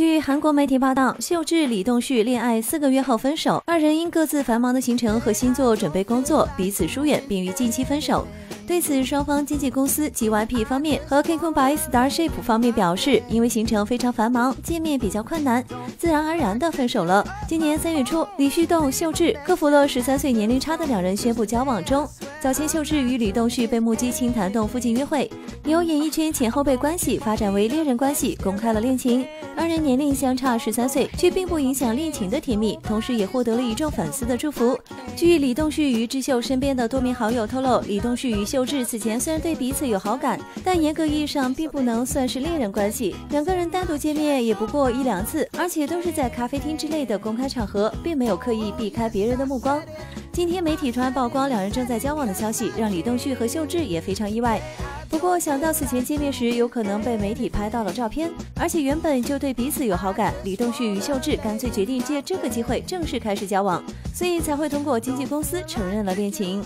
据韩国媒体报道，秀智李栋旭恋爱四个月后分手，二人因各自繁忙的行程和星座准备工作，彼此疏远，并于近期分手。对此，双方经纪公司 GYP 方面和 k i k o by Starship 方面表示，因为行程非常繁忙，见面比较困难，自然而然的分手了。今年三月初，李旭栋、秀智克服了十三岁年龄差的两人宣布交往中。早前，秀智与李栋旭被目击青潭洞附近约会，由演艺圈前后辈关系发展为恋人关系，公开了恋情。二人年龄相差十三岁，却并不影响恋情的甜蜜，同时也获得了一众粉丝的祝福。据李栋旭与智秀身边的多名好友透露，李栋旭与秀智此前虽然对彼此有好感，但严格意义上并不能算是恋人关系。两个人单独见面也不过一两次，而且都是在咖啡厅之类的公开场合，并没有刻意避开别人的目光。今天媒体突然曝光两人正在交往的消息，让李栋旭和秀智也非常意外。不过想到此前见面时有可能被媒体拍到了照片，而且原本就对彼此有好感，李栋旭与秀智干脆决定借这个机会正式开始交往，所以才会通过经纪公司承认了恋情。